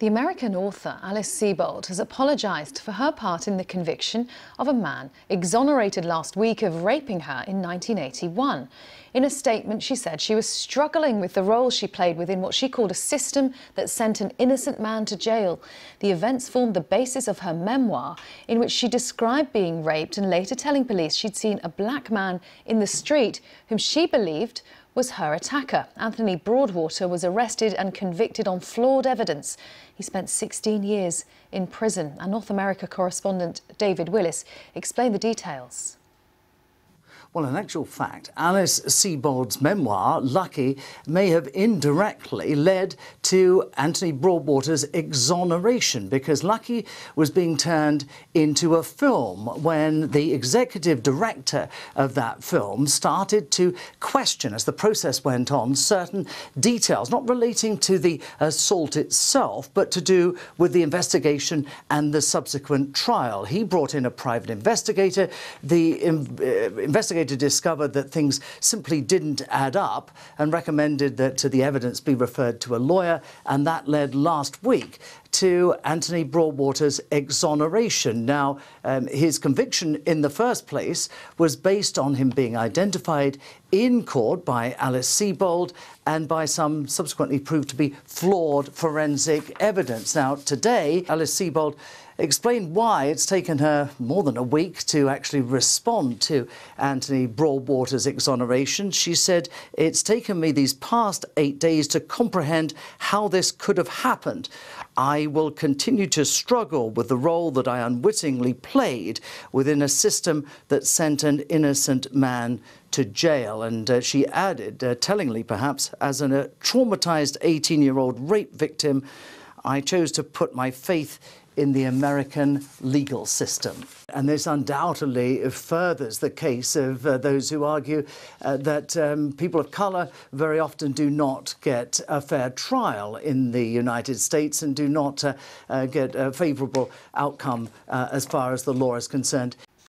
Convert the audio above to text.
The American author Alice Sebold has apologised for her part in the conviction of a man exonerated last week of raping her in 1981. In a statement, she said she was struggling with the role she played within what she called a system that sent an innocent man to jail. The events formed the basis of her memoir, in which she described being raped and later telling police she'd seen a black man in the street whom she believed was her attacker. Anthony Broadwater was arrested and convicted on flawed evidence. He spent 16 years in prison. Our North America correspondent David Willis explained the details. Well, in actual fact, Alice Sebold's memoir, Lucky, may have indirectly led to Anthony Broadwater's exoneration because Lucky was being turned into a film when the executive director of that film started to question, as the process went on, certain details, not relating to the assault itself, but to do with the investigation and the subsequent trial. He brought in a private investigator. The uh, investigator investigator discovered that things simply didn't add up and recommended that the evidence be referred to a lawyer, and that led last week to Anthony Broadwater's exoneration. Now, um, his conviction in the first place was based on him being identified in court by Alice Sebold and by some subsequently proved to be flawed forensic evidence. Now, today, Alice Sebold explained why it's taken her more than a week to actually respond to Anthony Broadwater's exoneration. She said, It's taken me these past eight days to comprehend how this could have happened. I will continue to struggle with the role that I unwittingly played within a system that sent an innocent man to jail. And uh, she added, uh, tellingly perhaps, as a uh, traumatized 18 year old rape victim, I chose to put my faith in the American legal system. And this undoubtedly furthers the case of uh, those who argue uh, that um, people of colour very often do not get a fair trial in the United States and do not uh, uh get a favourable outcome uh, as far as the law is concerned.